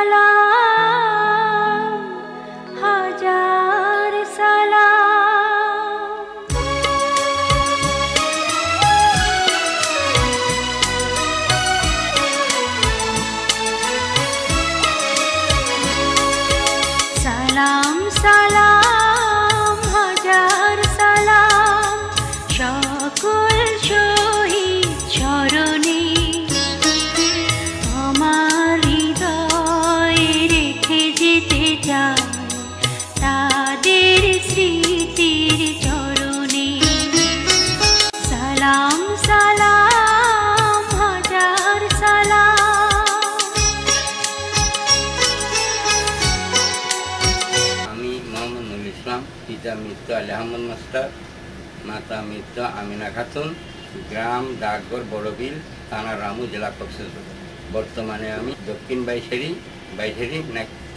सला हजार सलम सल স্মৃতির চরণে। সালাম সালাম, হাজার সালাম। আমি মোহাম্মদ নুরুল ইসলাম মৃত্যু আলী আহমদ মাস্টার, মাতা মৃত্যু আমিনা খাতুন, গ্রাম ডাকঘর বড়বিল, থানা রামু, জেলা কক্সবাজার। বর্তমানে আমি দক্ষিণ বাইশারি বাইশারি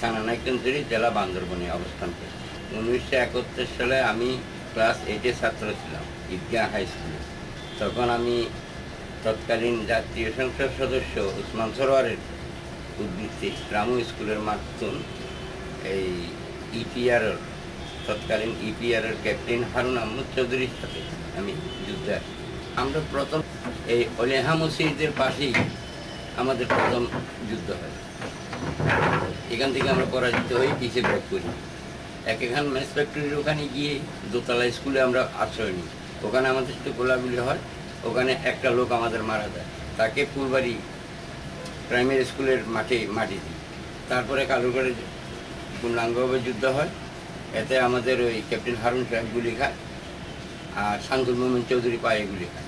থানা নাইকনজুরি, জেলা বান্দরবনে অবস্থান করি উনিশশো একাত্তর সালে আমি ক্লাস এইটের ছাত্র ছিলাম, ঈদগাহ হাই স্কুলে তখন আমি তৎকালীন জাতীয় সংসদ সদস্য উসমান সরোয়ারের উদ্বৃত্তে রামু স্কুলের মাধ্যম, এই ইপিআর তৎকালীন ইপিআর এর ক্যাপ্টেন হারুন আহমদ চৌধুরীর সাথে আমি যুদ্ধে আসি। আমরা প্রথম এই অলেহা মসজিদের পাশেই আমাদের প্রথম যুদ্ধ হয়। এখান থেকে আমরা পরাজিত হয়ে পিছিয়ে ব্যাক করি এক এখান ম্যাচ ফ্যাক্টরির ওখানে গিয়ে দোতলা স্কুলে আমরা আশ্রয় নিই। ওখানে আমাদের সাথে গোলাগুলি হয়, ওখানে একটা লোক আমাদের মারা যায় তাকে ফুলবাড়ি প্রাইমারি স্কুলের মাঠে মাটি দিই। তারপরে কালুরগড়ে পূর্ণাঙ্গভাবে যুদ্ধ হয়। এতে আমাদের ওই ক্যাপ্টেন হারুন সাহেব গুলি খায় আর শাঙ্কুল মোহাম্মদ চৌধুরী পায়ে গুলি খায়।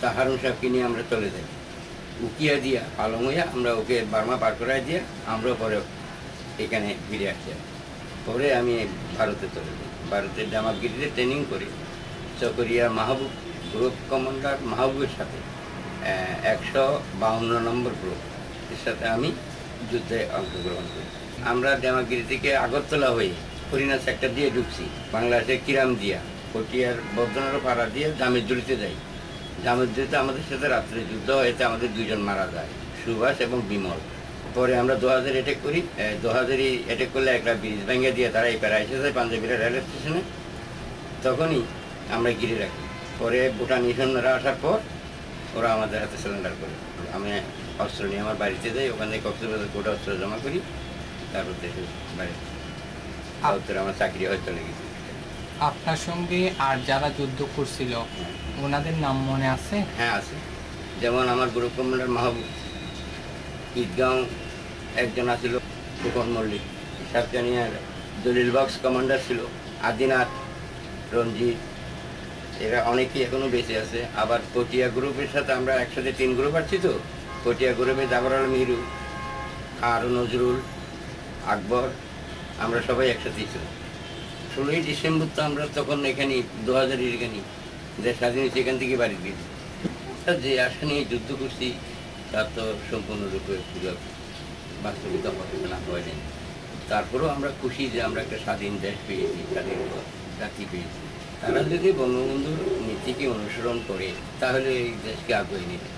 তা হারুন সাহেবকে নিয়ে আমরা চলে যাই। উকিয়া দিয়া পালং হইয়া আমরা ওকে বার্মা পার করাই দিয়ে আমরাও পরে এখানে ফিরে আসি পরে আমি ভারতে চলে যাই। ভারতের জামাতগিরিতে ট্রেনিং করি। চকরিয়া মাহবুব গ্রুপ কমান্ডার মাহবুবের সাথে। একশো বাউন্ন নম্বর গ্রুপ এর সাথে আমি যুদ্ধে অংশগ্রহণ করি। আমরা জামাগিরি থেকে আগরতলা হয়ে হরিণা সেক্টর দিয়ে ঢুকছি। বাংলাদেশের কিরাম দিয়া, পটিয়ার বর্ধনার পাড়া দিয়ে জামেদুরিতে যাই। জামেদুরিতে আমাদের সাথে রাত্রে যুদ্ধ হয়েছে, আমাদের দুজন মারা যায়। সুভাষ এবং বিমল। পরে আমরা দু হাজার অ্যাটেক করি। দু হাজারই অ্যাটেক করলে একটা ব্রিজ ভেঙে দিয়ে তারা এই প্যারা এসে যায় পাঞ্জাবিরা রেল স্টেশনে তখনই আমরা ঘিরে রাখি। পরে ভুটানি সৈন্যরা আসার পর ওরা আমাদের হাতে সিলিন্ডার করে। আমি অস্ত্র নিয়ে আমার বাড়িতে যাই ওখান থেকে কক্সবাজার কোটা অস্ত্র জমা করি তারপর দেশে বাড়িতে। উত্তরে আমার চাকরি হয়তো লেগেছে আপনার সঙ্গে আর যারা যুদ্ধ করছিল ওনাদের নাম মনে আছে? হ্যাঁ আছে। যেমন আমার গ্রুপ কমান্ডার মাহবুব। ঈদগাঁও একজন আছিল ফুকন মল্লিক। সাতকানিয়ার দলিল বক্স কমান্ডার ছিল আদিনাথ, রঞ্জিত। এরা অনেকেই এখনও বেঁচে আছে। আবার পটিয়া গ্রুপের সাথে আমরা একসাথে তিন গ্রুপ আছি তো। পটিয়া গ্রুপে জাবর আল মিরু, আর নজরুল আকবর, আমরা সবাই একসাথেই ছিল ষোলোই ডিসেম্বর তো আমরা তখন এখানে দু হাজার এখানে যে স্বাধীন এখান থেকে বাড়ি দিয়েছি যে আশা নিয়ে যুদ্ধ করছি তার তো সম্পূর্ণরূপে পুরো বাস্তবিকতা হতে না হয়নি। তারপরেও আমরা খুশি যে আমরা একটা স্বাধীন দেশ পেয়েছি, স্বাধীন জাতি পেয়েছি। তারা যদি বঙ্গবন্ধুর নীতিকে অনুসরণ করে, তাহলে এই দেশকে আগুয়ে নিতে